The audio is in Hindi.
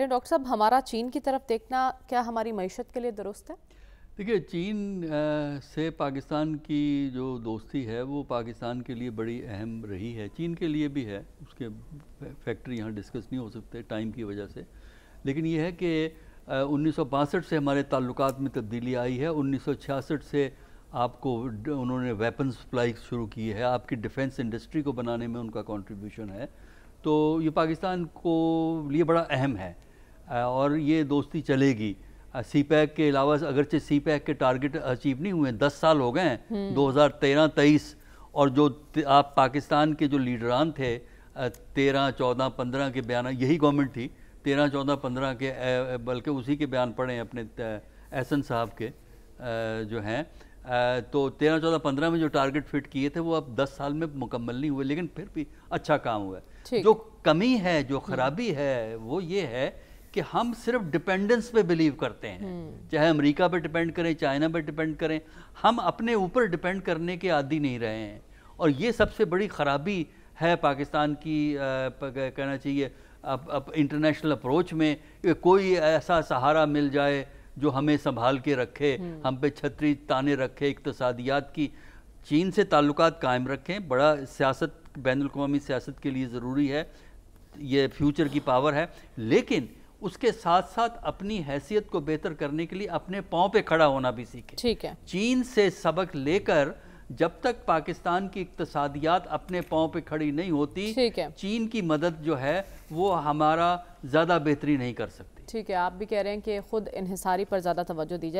डॉक्टर साहब, हमारा चीन की तरफ़ देखना क्या हमारी मीशत के लिए दुरुस्त है? देखिए, चीन से पाकिस्तान की जो दोस्ती है, वो पाकिस्तान के लिए बड़ी अहम रही है। चीन के लिए भी है। उसके फैक्ट्री यहाँ डिस्कस नहीं हो सकते टाइम की वजह से। लेकिन ये है कि उन्नीस सौ बासठ से हमारे ताल्लुक में तब्दीली आई है। उन्नीस सौ छियासठ से आपको उन्होंने वेपन सप्लाई शुरू की है। आपकी डिफेंस इंडस्ट्री को बनाने में उनका कंट्रीब्यूशन है। तो ये पाकिस्तान को लिए बड़ा अहम है। और ये दोस्ती चलेगी। सी पैक के अलावा अगरचे सी पैक के टारगेट अचीव नहीं हुए दस साल हो गए हैं। हम्म। दो हज़ार तेरह तेईस और जो आप पाकिस्तान के जो लीडरान थे तेरह चौदह पंद्रह के बयान यही गवर्नमेंट थी। तेरह चौदह पंद्रह के बल्कि उसी के बयान पढ़े अपने एहसन साहब के जो हैं। तो तेरह चौदह पंद्रह में जो टारगेट फिट किए थे वो अब दस साल में मुकम्मल नहीं हुए लेकिन फिर भी अच्छा काम हुआ है। जो कमी है जो खराबी है वो ये है कि हम सिर्फ़ डिपेंडेंस पे बिलीव करते हैं हम्म। चाहे अमेरिका पे डिपेंड करें चाइना पे डिपेंड करें हम अपने ऊपर डिपेंड करने के आदि नहीं रहे हैं और ये सबसे बड़ी ख़राबी है पाकिस्तान की आ, कहना चाहिए अब अब इंटरनेशनल अप्रोच में कोई ऐसा सहारा मिल जाए जो हमें संभाल के रखे हम्म। हम पे छतरी ताने रखे इकतसादियात की चीन से ताल्लुकात कायम रखें बड़ा सियासत बैन अवी सियासत के लिए ज़रूरी है ये फ्यूचर की पावर है लेकिन उसके साथ साथ अपनी हैसियत को बेहतर करने के लिए अपने पाँव पे खड़ा होना भी सीखे। ठीक है। चीन से सबक लेकर जब तक पाकिस्तान की इकतसादियात अपने पाँव पे खड़ी नहीं होती ठीक है। चीन की मदद जो है वो हमारा ज़्यादा बेहतरी नहीं कर सकती। ठीक है आप भी कह रहे हैं कि खुद इन्हसारी पर ज़्यादा तोज्जो दी जाए।